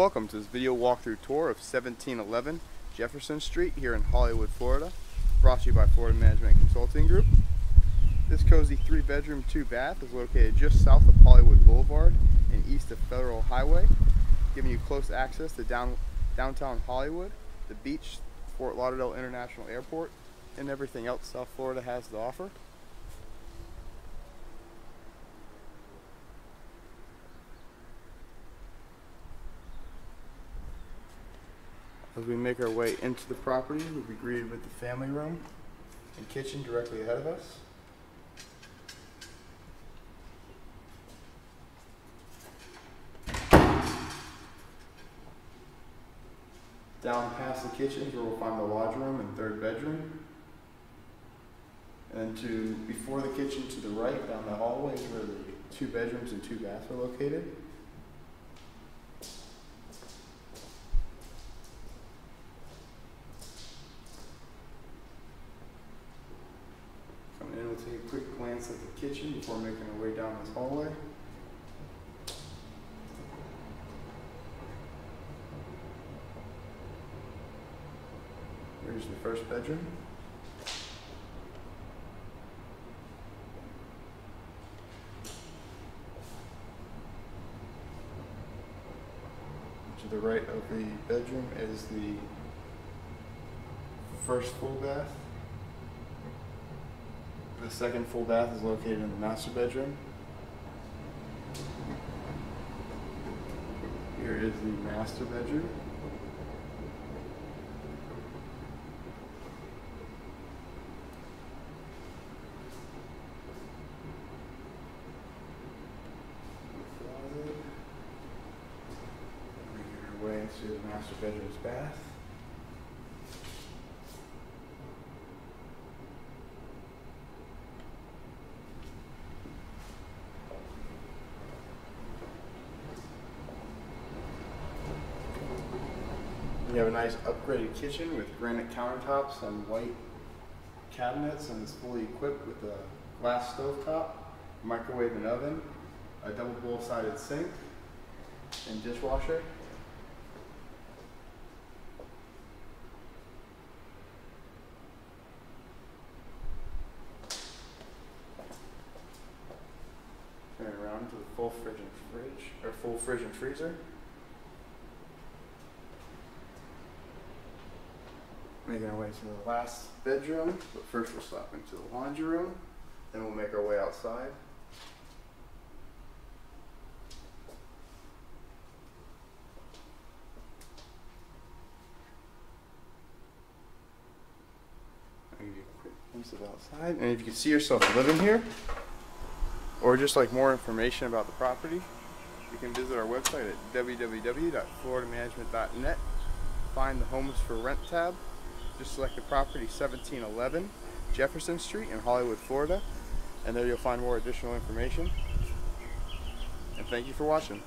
welcome to this video walkthrough tour of 1711 Jefferson Street here in Hollywood, Florida. Brought to you by Florida Management Consulting Group. This cozy three bedroom, two bath is located just south of Hollywood Boulevard and east of Federal Highway, giving you close access to down, downtown Hollywood, the beach, Fort Lauderdale International Airport, and everything else South Florida has to offer. As we make our way into the property, we'll be greeted with the family room and kitchen directly ahead of us. Down past the kitchen where we'll find the lodge room and third bedroom. And to before the kitchen to the right, down the hallway is where the two bedrooms and two baths are located. In, we'll take a quick glance at the kitchen before making our way down this hallway. Here's the first bedroom. To the right of the bedroom is the first full bath. The second full bath is located in the master bedroom. Here is the master bedroom. Way into the master bedroom's bath. You have a nice upgraded kitchen with granite countertops and white cabinets, and it's fully equipped with a glass stovetop, microwave and oven, a double bowl-sided sink, and dishwasher. Turn around to the full fridge and fridge, or full fridge and freezer. Making our way to the last bedroom, but first we'll stop into the laundry room, then we'll make our way outside. I'll give you a quick of outside, and if you can see yourself living here, or just like more information about the property, you can visit our website at www.floridamanagement.net. Find the Homes for Rent tab. Just select the property 1711 Jefferson Street in Hollywood, Florida, and there you'll find more additional information. And thank you for watching.